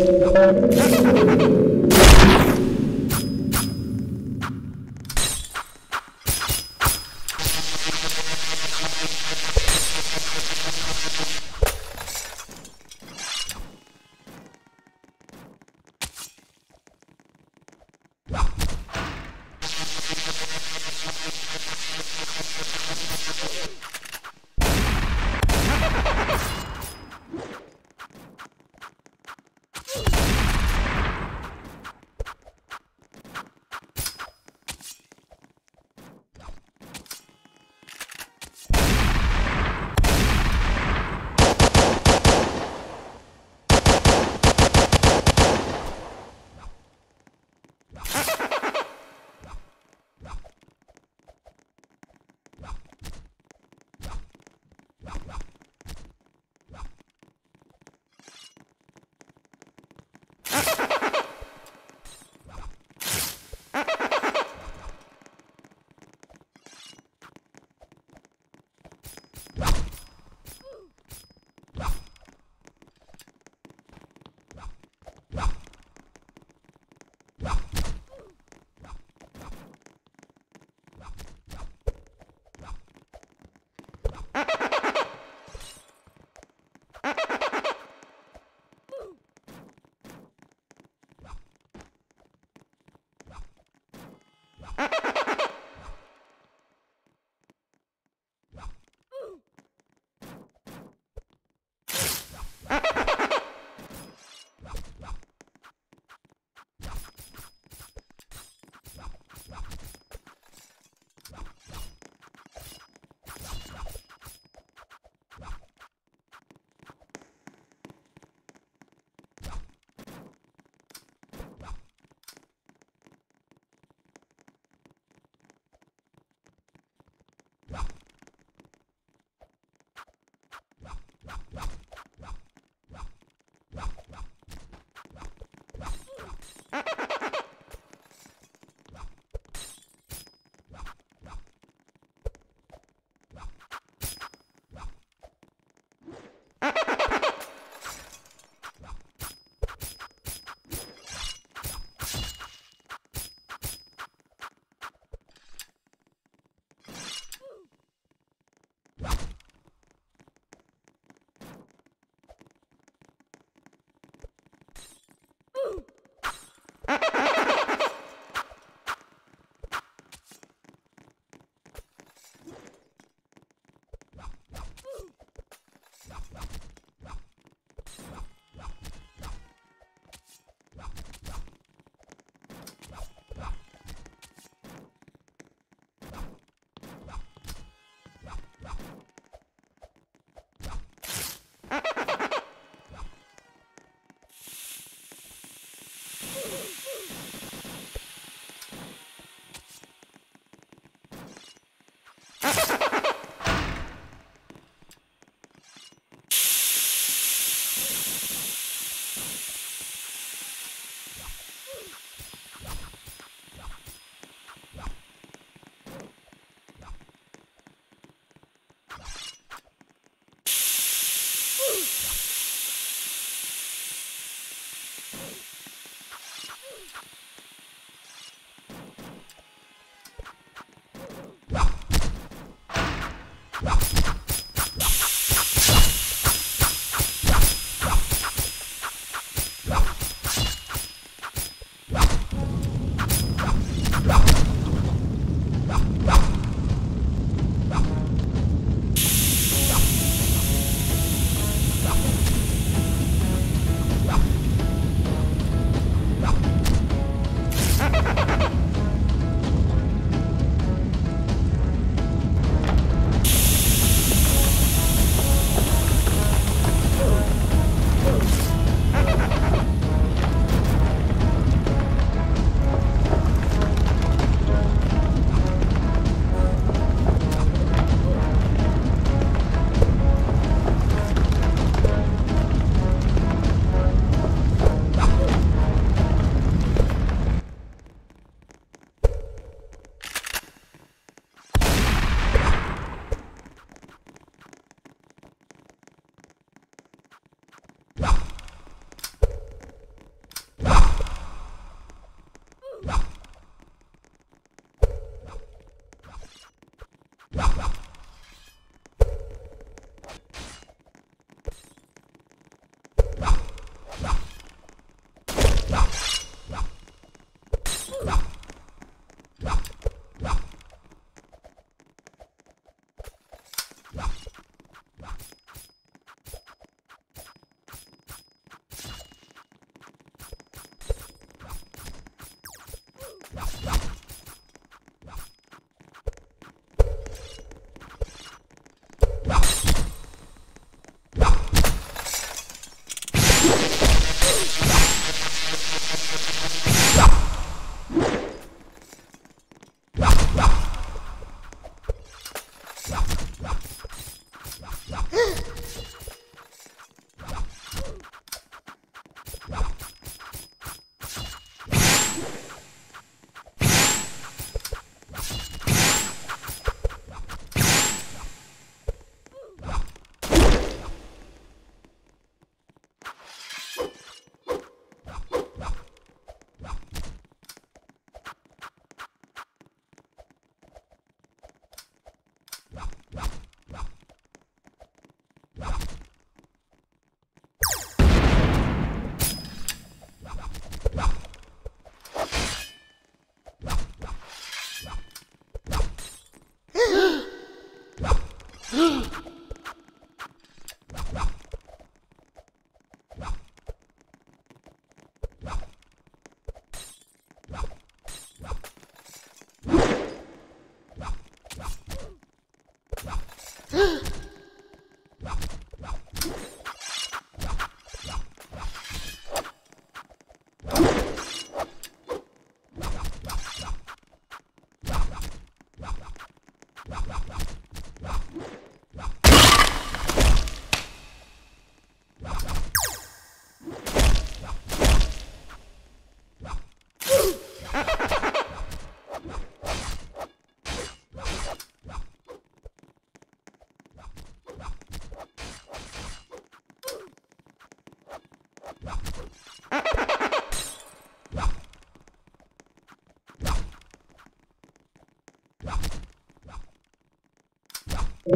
Ha ha ha ha! Ha ha ha!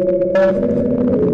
Thank